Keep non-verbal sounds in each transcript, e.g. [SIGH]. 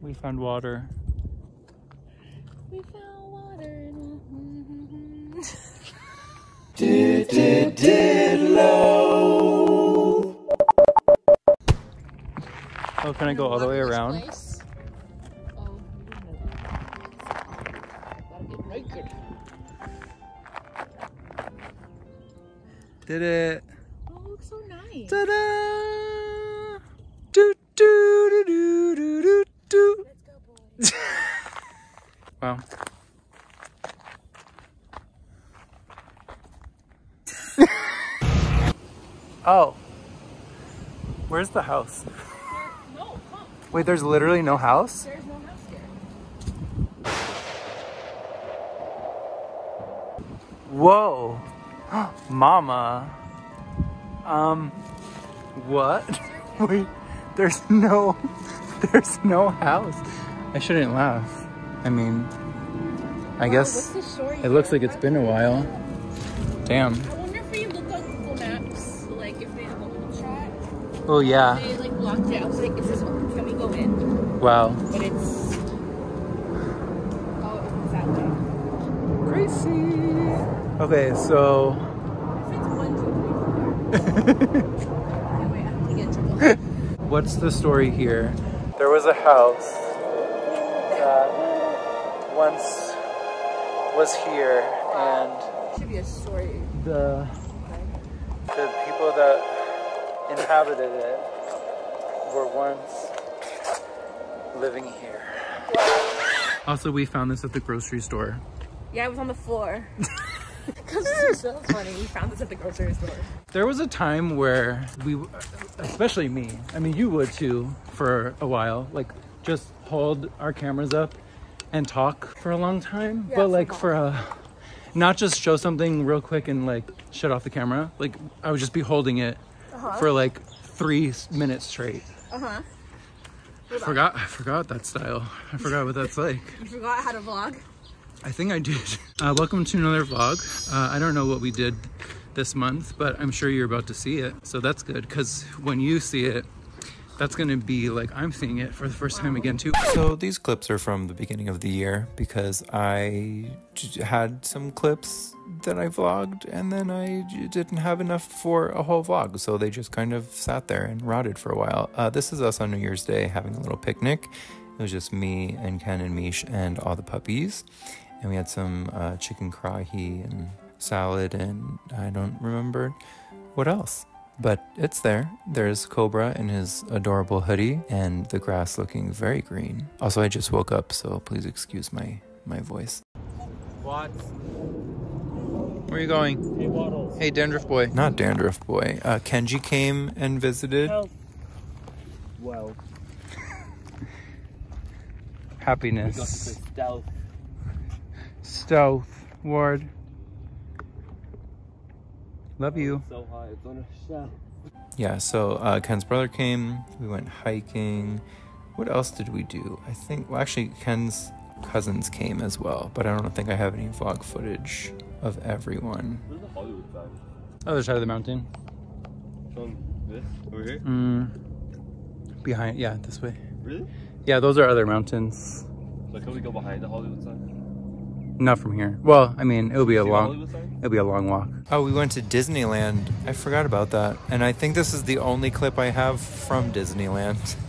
We found water. We found water. Did, did, did low. Oh, can I go all the way around? place. Oh, you didn't know that. Gotta get naked. Did it. Oh, it looks so nice. Ta-da! Wow. [LAUGHS] oh. Where's the house? No, come. Wait, there's literally no house? There's no house here. Whoa. [GASPS] Mama. Um, what? [LAUGHS] Wait, there's no, [LAUGHS] there's no house. I shouldn't laugh. I mean, I guess the story it looks like it's been a while. Damn. I wonder if we looked on Google Maps, like if they have a little shot. Oh yeah. They like blocked it. I was like, is this can we go in? Wow. But it's oh, it's that way. Crazy. Okay, so If it's one, two, three, four. okay, wait, I have to get in trouble. what's the story here? There was a house once was here and Should be a story. the the people that inhabited it were once living here. Also, we found this at the grocery store. Yeah, it was on the floor. [LAUGHS] Because it's so funny. We found this at the grocery store. There was a time where we, especially me, I mean, you would too, for a while, like just hold our cameras up and talk for a long time. Yeah, but like for a, not just show something real quick and like shut off the camera. Like I would just be holding it for like three minutes straight. Uh huh. I forgot, I forgot that style. I forgot what that's like. [LAUGHS] You forgot how to vlog? I think I did. Uh, welcome to another vlog. Uh, I don't know what we did this month, but I'm sure you're about to see it. So that's good because when you see it, that's going to be like I'm seeing it for the first time again too. So these clips are from the beginning of the year because I had some clips that I vlogged and then I didn't have enough for a whole vlog. So they just kind of sat there and rotted for a while. Uh, this is us on New Year's Day having a little picnic. It was just me and Ken and Mish and all the puppies. And we had some uh, chicken karahi and salad and I don't remember what else. But it's there. There's Cobra in his adorable hoodie and the grass looking very green. Also, I just woke up, so please excuse my, my voice. What? Where are you going? Hey, Waddles. Hey, Dandruff Boy. Not Dandruff Boy. Uh, Kenji came and visited. Well, [LAUGHS] Happiness. stealth. Stealth. Ward. Love you. So high, it's on a shelf. Yeah, so uh, Ken's brother came. We went hiking. What else did we do? I think, well, actually, Ken's cousins came as well, but I don't think I have any vlog footage of everyone. Where's the Hollywood sign? Other side of the mountain. From this over here? Mm. Behind, yeah, this way. Really? Yeah, those are other mountains. So can we go behind the Hollywood sign? Not from here. Well, I mean, it'll be a long, it'll be a long walk. Oh, we went to Disneyland. I forgot about that. And I think this is the only clip I have from Disneyland. [LAUGHS]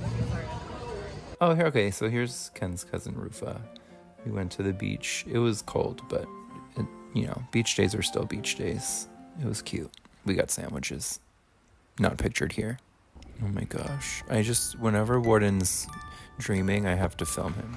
Oh, here, okay. So here's Ken's cousin Rufa. We went to the beach. It was cold, but it, you know, beach days are still beach days. It was cute. We got sandwiches. Not pictured here. Oh my gosh. I just, whenever Warden's dreaming, I have to film him.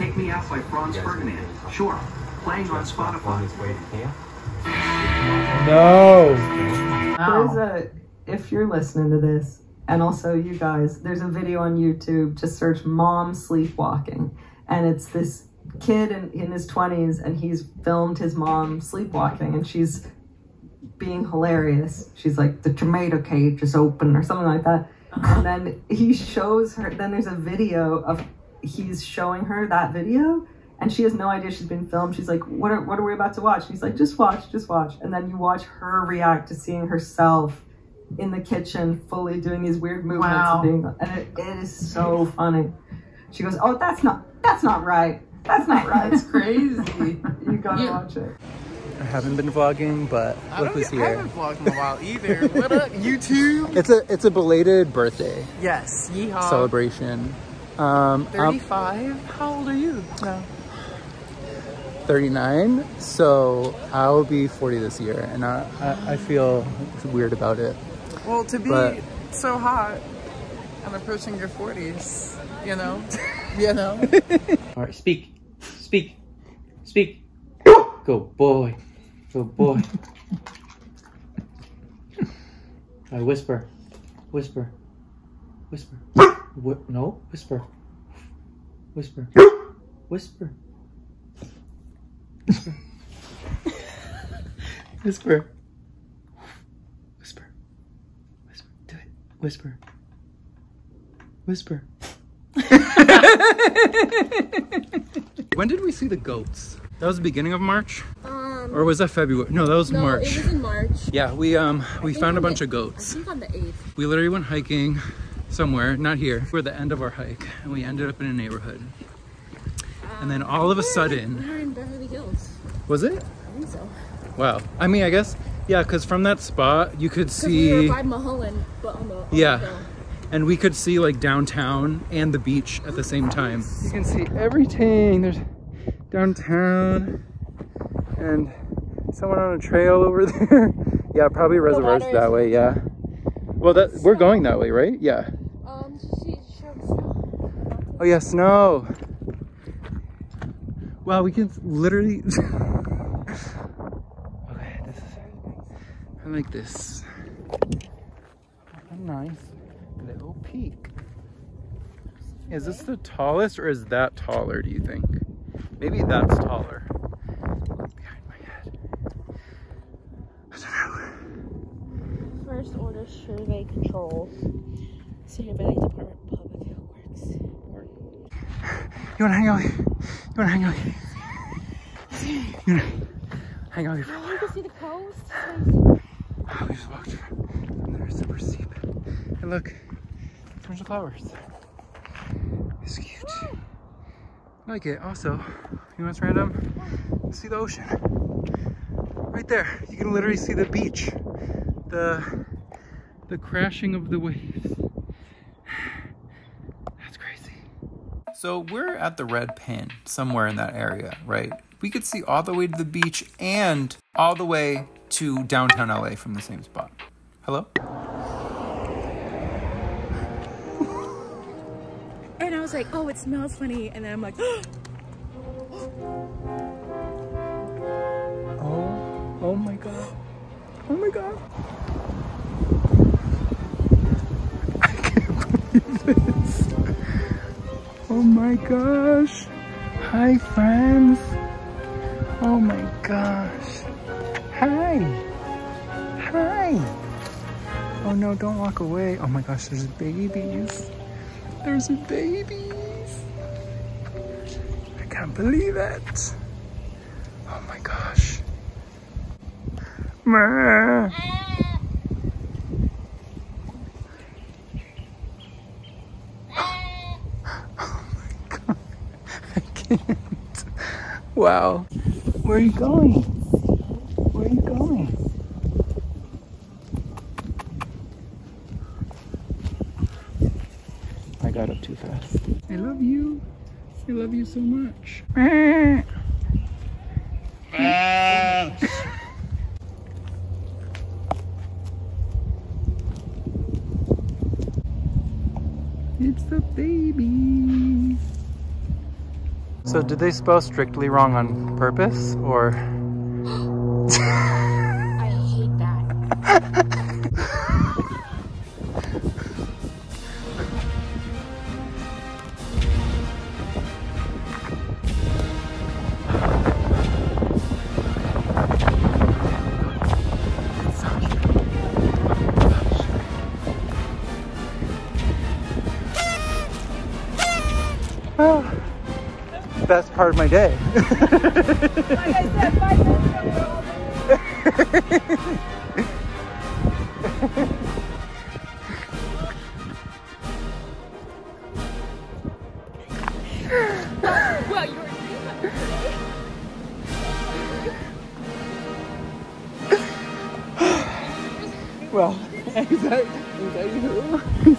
Take Me Out by Franz You Ferdinand. Sure. Playing on Spotify. his way to camp. No. There's a, if you're listening to this, and also you guys, there's a video on YouTube. Just search mom sleepwalking. and it's this kid in, in his 20s and he's filmed his mom sleepwalking and she's being hilarious she's like the tomato cage is open or something like that and then he shows her then there's a video of he's showing her that video and she has no idea she's been filmed she's like what are, what are we about to watch he's like just watch just watch and then you watch her react to seeing herself in the kitchen fully doing these weird movements Wow. and, being, and it, it is so funny she goes oh that's not that's not right that's not right It's crazy. you gotta Yeah. watch it I haven't been vlogging, but I, look don't, who's I haven't vlogged in a while either. What up, [LAUGHS] YouTube? It's a it's a belated birthday Yes, yeehaw. celebration. Um, I'm 35? How old are you now? 39, so I'll be 40 this year, and I I, I feel weird about it. Well, to be But- so hot and approaching your 40s, you know? [LAUGHS] you know? [LAUGHS] All right, speak, speak, speak. Go boy, go boy. [LAUGHS] All right, whisper, whisper, whisper. Whi- no, whisper, whisper, whisper, whisper, whisper, whisper, whisper. Do it. Whisper, whisper. [LAUGHS] When did we see the goats? That was the beginning of March, Um, or was that February? No, that was no, March. it was in March. Yeah, we um we think found a bunch the- of goats. I think on the 8th. We literally went hiking somewhere, not here. We're at the end of our hike, and we ended up in a neighborhood. And then all of a sudden, We're in Beverly Hills. was it? I think so. Wow. I mean, I guess yeah, because from that spot you could Because we were see, by Mulholland, but on the on the Yeah. hill. and we could see like downtown and the beach at the same time. You can see everything. There's downtown and someone on a trail over [LAUGHS] there. yeah, probably reservoirs water that is- way. Yeah. Well, that we're going that way, right? Yeah. Um, she showed snow. Oh yeah, snow. Wow, we can literally. [LAUGHS] okay, this is. I like this. A nice little peak. Is this the tallest, or is that taller? Do you think? Maybe that's taller. Behind my head. First order survey controls. You wanna hang out? You wanna hang out? You wanna hang out here for a Oh, you can see the coast. Oh, we just walked and they're super steep. And look, there's the flowers. It's cute. I like it. Also, you know what's random? See the ocean. Right there. You can literally see the beach. The the crashing of the waves. That's crazy. So we're at the red pin, somewhere in that area, right? We could see all the way to the beach and all the way to downtown LA from the same spot. Hello? And I was like, oh, it smells funny. And then I'm like, [GASPS] Oh, oh my god. Oh my god. [LAUGHS] I can't believe this. Oh my gosh. Hi, friends. Oh my gosh. Hi. Hi. Oh no, don't walk away. Oh my gosh, there's babies. There's babies. I can't believe it. Oh my gosh. Meh. Oh my god. I can't. [LAUGHS] Wow. Where are you going? Where are you going? I got up too fast. I love you. I love you so much. [LAUGHS] It's the baby. So did they spell strictly wrong on purpose or [LAUGHS] Best part of my day. Well, [LAUGHS] you. Well, is that, is that you?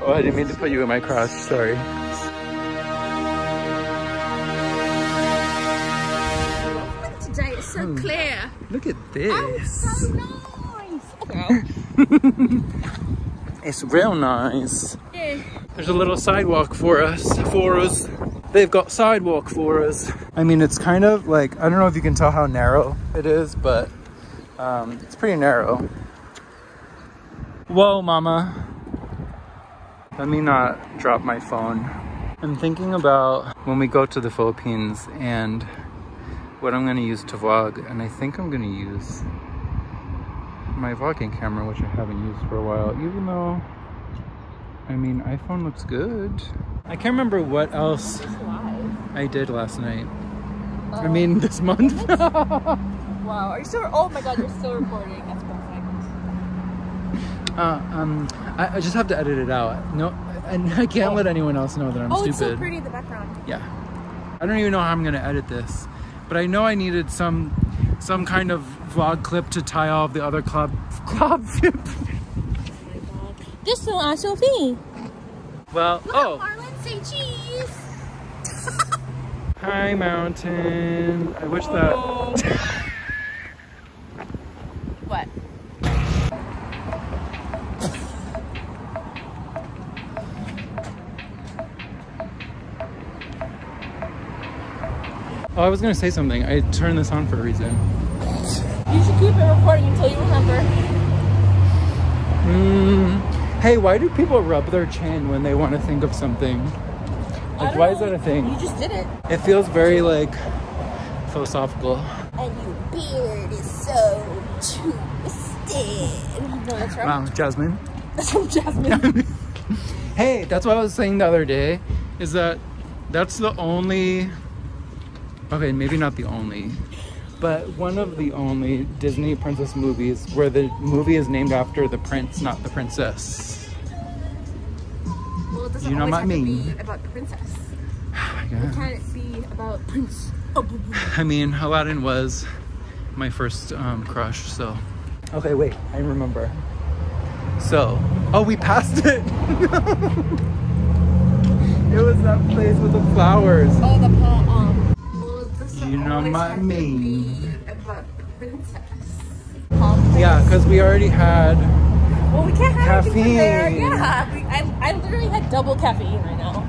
oh, I didn't mean to put you in my cross. Sorry. So clear. Look at this. Oh, so nice. [LAUGHS] It's real nice. Yeah. There's a little sidewalk for us. For us. They've got sidewalk for us. I mean, it's kind of like, I don't know if you can tell how narrow it is, but um, it's pretty narrow. Whoa, mama. Let me not drop my phone. I'm thinking about when we go to the Philippines and what I'm gonna use to vlog, and I think I'm gonna use my vlogging camera, which I haven't used for a while, even though, I mean, iPhone looks good. I can't remember what else I did last night. I mean, this month. [LAUGHS] Wow. [LAUGHS] Are you still? Oh my God, you're still recording. That's perfect. [LAUGHS] Uh, um, I, I just have to edit it out. No, and I can't let anyone else know that I'm oh, stupid. it's so pretty in the background. Yeah. I don't even know how I'm gonna edit this, but I know I needed some some kind of vlog clip to tie all of the other club [LAUGHS] club. This is Aunt Sophie. well, oh, Marlon, say cheese. [LAUGHS] hi mountain. I wish that. Oh. Oh, I was gonna say something. I turned this on for a reason. You should keep it recording until you remember. Mm. Hey, why do people rub their chin when they want to think of something? Like, why know. is that a thing? You just did it. It feels very like philosophical. And your beard is so twisted. No, [LAUGHS] that's right. Wow, Jasmine. That's from Jasmine. Hey, that's what I was saying the other day. Is that that's the only. Okay, maybe not the only, but one of the only Disney princess movies where the movie is named after the prince, not the princess. well, it doesn't You know always what I have mean. to be about the princess. [SIGHS] Yeah. It can be about Prince. Oh, boo boo. I mean, Aladdin was my first um, crush, so. Okay, wait, I remember. So, oh, we passed it. [LAUGHS] it was that place with the flowers. Oh, the palm. About the princess. Palm Yeah, because we already had. Well, we can't have anything there. Caffeine. Yeah, I, I literally had double caffeine right now.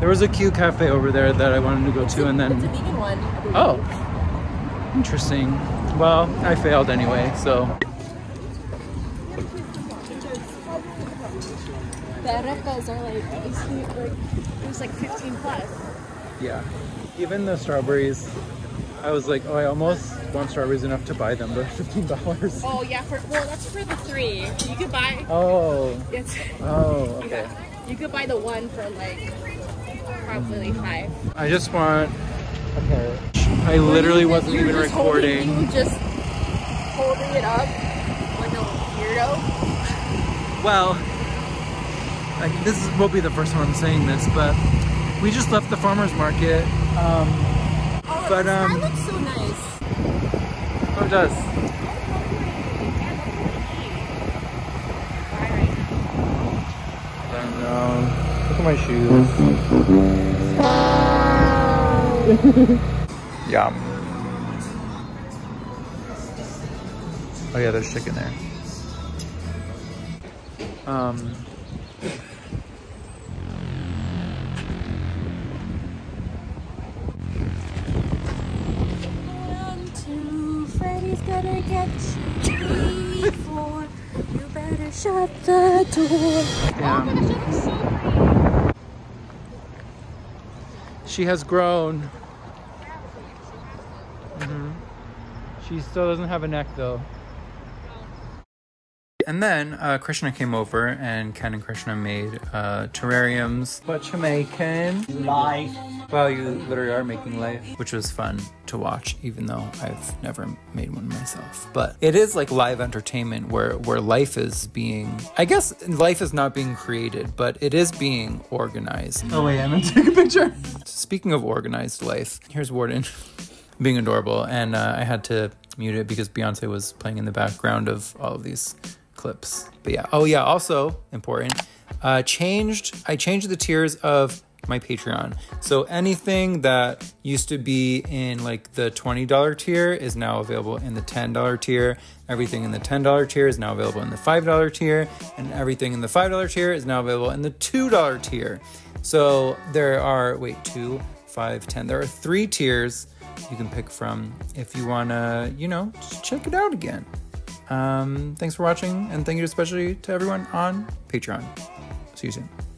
There was a cute cafe over there that I wanted to go to, and It's a then. vegan one. Oh, interesting. Well, I failed anyway, so. The arepas are like, it's like, it was like 15 plus. Yeah. Even the strawberries, I was like, oh, I almost want strawberries enough to buy them, but $15. Oh yeah, for well that's for the three. You could buy Oh, it's oh, okay. you could buy the one for like probably five. I just want a carrot. I literally wasn't You even just holding- recording. you were just holding it up like a weirdo. Well, like this will be the first time I'm saying this, but we just left the farmer's market. Um, Oh, But, that um, looks so nice. oh, it does. And, um, look at my shoes. [LAUGHS] Yum. Oh yeah, there's chicken there. Um, Gonna get you. Better shut the door. yeah. She has grown. hmm She still doesn't have a neck though. And then uh, Krishna came over, and Ken and Krishna made uh, terrariums. What you making? Life. Wow, you literally are making life, which was fun to watch, even though I've never made one myself. But it is like live entertainment where where life is being, I guess, life is not being created, but it is being organized. Oh wait, I'm gonna take a picture. Speaking of organized life, here's Warden [LAUGHS] being adorable, and uh, I had to mute it because Beyonce was playing in the background of all of these clips. But yeah, oh yeah, also important, uh, changed. I changed the tiers of my Patreon. So anything that used to be in like the $20 tier is now available in the $10 tier. Everything in the $10 tier is now available in the $5 tier, and everything in the $5 tier is now available in the $2 tier. So there are, wait, two, five, ten. There are three tiers you can pick from if you want to, you know, just check it out again. Um, thanks for watching, and thank you especially to everyone on Patreon. See you soon.